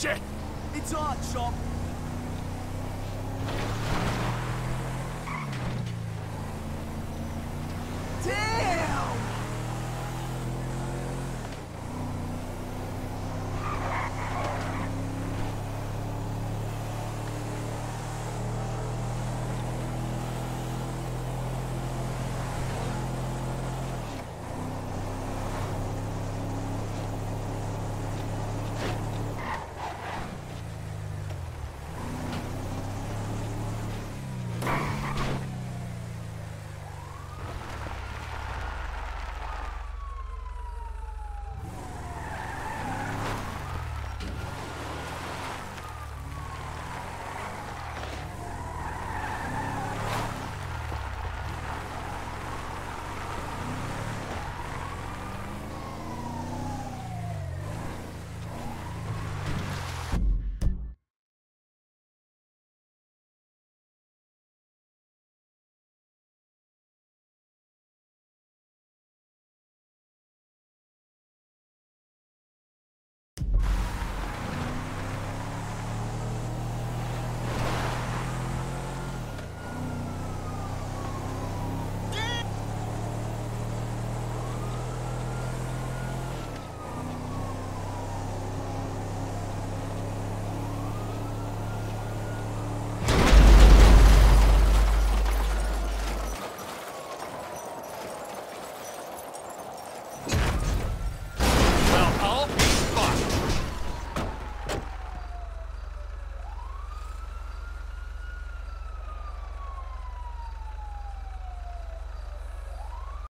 Shit! It's our job.